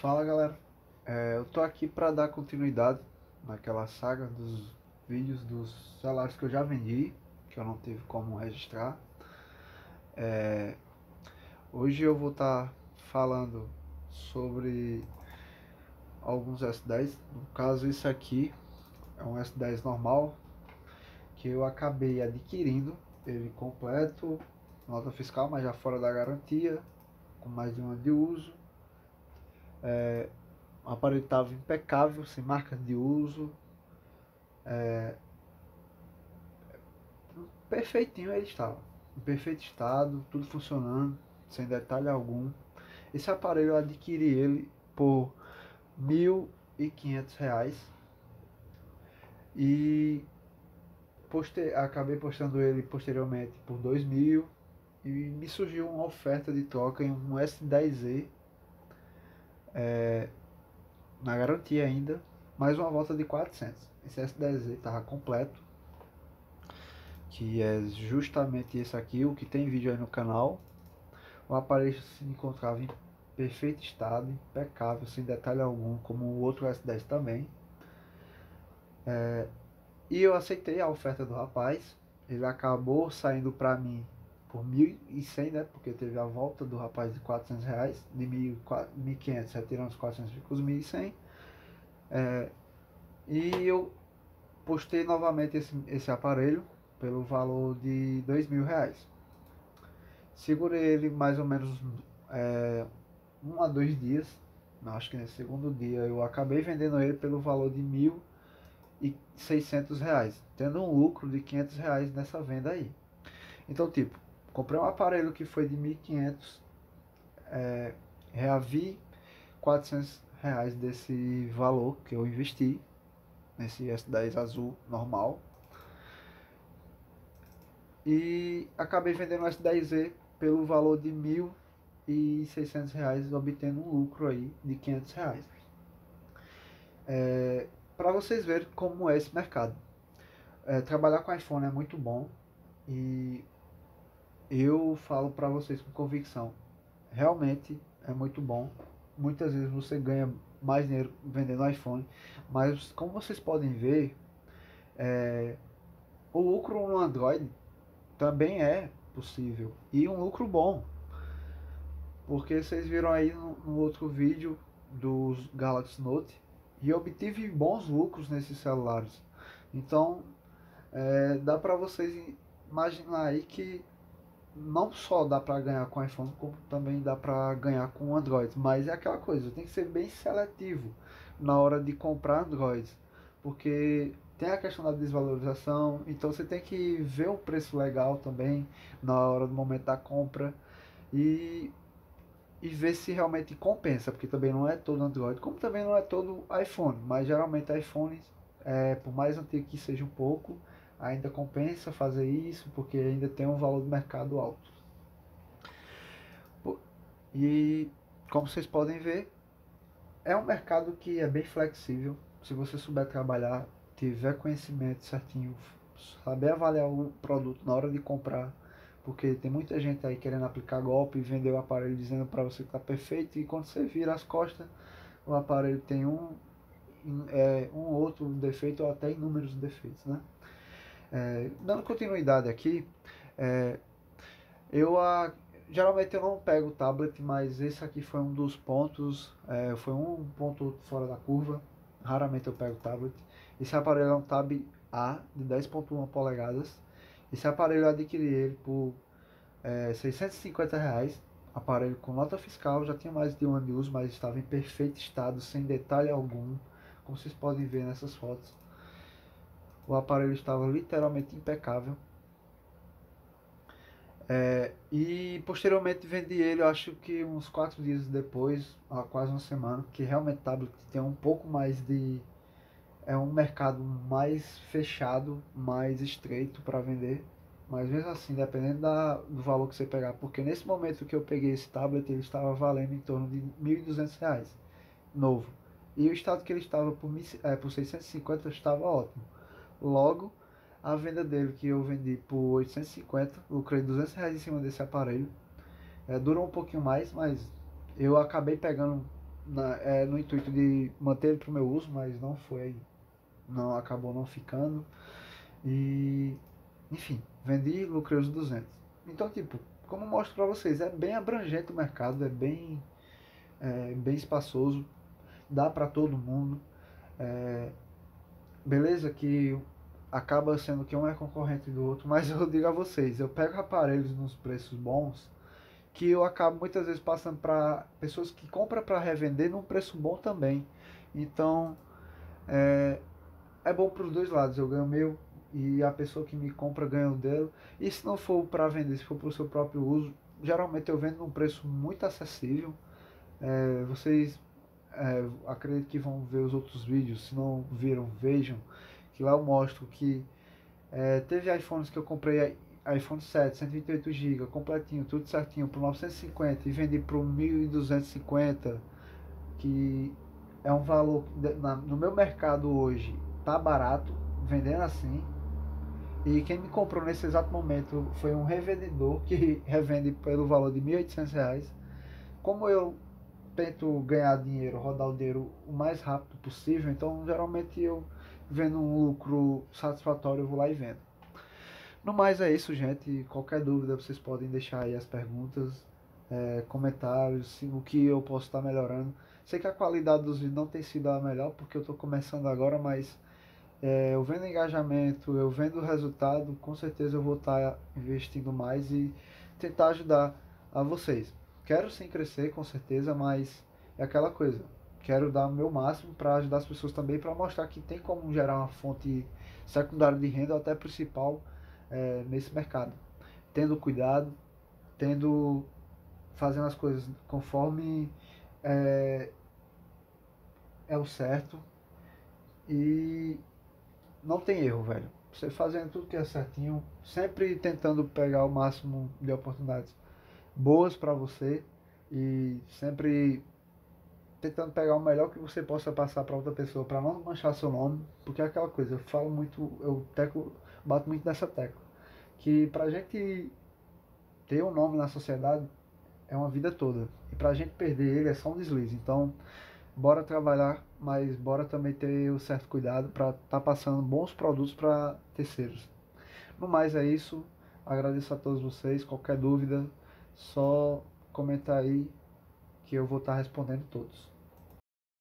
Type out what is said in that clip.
Fala galera, é, eu tô aqui para dar continuidade naquela saga dos vídeos dos celulares que eu já vendi, que eu não tive como registrar. É, hoje eu vou estar tá falando sobre alguns S10, no caso isso aqui é um S10 normal, que eu acabei adquirindo ele completo, nota fiscal, mas já fora da garantia, com mais de um ano de uso. É, o aparelho estava impecável, sem marcas de uso. É, perfeitinho ele estava. Em perfeito estado, tudo funcionando, sem detalhe algum. Esse aparelho eu adquiri ele por R$ 1.500 e poste, acabei postando ele posteriormente por R$ mil e me surgiu uma oferta de troca em um S10e é, na garantia ainda, mais uma volta de 400. Esse S10e estava completo, que é justamente esse aqui, o que tem vídeo aí no canal. O aparelho se encontrava em perfeito estado, impecável, sem detalhe algum, como o outro S10 também. É, e eu aceitei a oferta do rapaz. Ele acabou saindo para mim por 1.100, né? Porque teve a volta do rapaz de 400 reais, de 1.500, retirando os 400, ficou os 1.100. É, e eu postei novamente esse, esse aparelho pelo valor de dois mil reais. Segurei ele mais ou menos é, um a dois dias. Acho que nesse segundo dia eu acabei vendendo ele pelo valor de mil e seiscentos reais, tendo um lucro de quinhentos reais nessa venda aí. Então, tipo, comprei um aparelho que foi de 1.500, é, reavi 400 reais desse valor que eu investi nesse S10 azul normal e acabei vendendo o S10Z pelo valor de R$ 1.600 obtendo um lucro aí de 500 reais. É, Para vocês verem como é esse mercado. É, trabalhar com iPhone é muito bom e eu falo para vocês com convicção, realmente é muito bom. Muitas vezes você ganha mais dinheiro vendendo iPhone, mas como vocês podem ver, é, o lucro no Android também é possível e um lucro bom. Porque vocês viram aí no, no outro vídeo dos Galaxy Note e obtive bons lucros nesses celulares. Então, é, dá para vocês imaginar aí que não só dá para ganhar com iPhone, como também dá para ganhar com Android. Mas é aquela coisa, tem que ser bem seletivo na hora de comprar Android, porque tem a questão da desvalorização, então você tem que ver o preço legal também na hora do momento da compra e e ver se realmente compensa, porque também não é todo Android, como também não é todo iPhone, mas geralmente iPhones, é, por mais antigo que seja um pouco, ainda compensa fazer isso porque ainda tem um valor de mercado alto. E como vocês podem ver, é um mercado que é bem flexível. Se você souber trabalhar, tiver conhecimento certinho, saber avaliar o produto na hora de comprar, porque tem muita gente aí querendo aplicar golpe e vender o aparelho dizendo para você que está perfeito e quando você vira as costas, o aparelho tem um, é, um outro defeito ou até inúmeros defeitos, né? É, dando continuidade aqui, é, eu a, geralmente eu não pego o tablet, mas esse aqui foi um dos pontos, é, foi um ponto fora da curva. Raramente eu pego o tablet. Esse aparelho é um Tab A de 10.1 polegadas. Esse aparelho eu adquiri ele por é, 650 reais. Aparelho com nota fiscal, já tinha mais de um ano de uso, mas estava em perfeito estado, sem detalhe algum, como vocês podem ver nessas fotos. O aparelho estava literalmente impecável. É, e posteriormente vendi ele, acho que uns quatro dias depois, quase uma semana, que realmente tablet tem um pouco mais de. É um mercado mais fechado, mais estreito para vender. Mas mesmo assim, dependendo da, do valor que você pegar, porque nesse momento que eu peguei esse tablet, ele estava valendo em torno de R$ 1.200, novo. E o estado que ele estava por, é, por 650 estava ótimo. Logo, a venda dele que eu vendi por 850, lucrei 200 reais em cima desse aparelho. É, durou um pouquinho mais, mas eu acabei pegando na, é, no intuito de manter ele para o meu uso, mas não foi, não acabou não ficando. E, enfim, vendi, lucrei os 200. Então, tipo, como mostro para vocês, é bem abrangente o mercado, é bem, é, bem espaçoso, dá para todo mundo. É, beleza que acaba sendo que um é concorrente do outro, mas eu digo a vocês, eu pego aparelhos nos preços bons que eu acabo muitas vezes passando para pessoas que compram para revender num preço bom também. Então é, é bom para os dois lados, eu ganho meu e a pessoa que me compra ganha o dela. E se não for para vender, se for para o seu próprio uso, geralmente eu vendo num preço muito acessível. É, vocês é, acredito que vão ver os outros vídeos, se não viram, vejam, que lá eu mostro que é, teve iPhones que eu comprei iPhone 7, 128 GB, completinho, tudo certinho, por 950 e vendi por 1.250, que é um valor na, no meu mercado hoje tá barato, vendendo assim. E quem me comprou nesse exato momento foi um revendedor que revende pelo valor de 1.800 reais. Como eu tento ganhar dinheiro, rodar o dinheiro o mais rápido possível, então geralmente eu vendo um lucro satisfatório eu vou lá e vendo. No mais é isso, gente. Qualquer dúvida vocês podem deixar aí as perguntas, é, comentários, o que eu posso estar melhorando. Sei que a qualidade dos vídeos não tem sido a melhor porque eu estou começando agora, mas é, eu vendo engajamento, eu vendo o resultado, com certeza eu vou estar investindo mais e tentar ajudar a vocês. Quero sim crescer, com certeza, mas é aquela coisa. Quero dar o meu máximo para ajudar as pessoas também, para mostrar que tem como gerar uma fonte secundária de renda ou até principal é, nesse mercado. Tendo cuidado, tendo fazendo as coisas conforme é, é o certo e não tem erro, velho. Você fazendo tudo que é certinho, sempre tentando pegar o máximo de oportunidades boas para você e sempre tentando pegar o melhor que você possa passar para outra pessoa, para não manchar seu nome, porque é aquela coisa, eu falo muito, eu teco, bato muito nessa tecla, que pra gente ter um nome na sociedade é uma vida toda, e pra gente perder ele é só um deslize. Então, bora trabalhar, mas bora também ter o certo cuidado para estar tá passando bons produtos para terceiros. No mais é isso. Agradeço a todos vocês. Qualquer dúvida, só comentar aí que eu vou estar tá respondendo todos.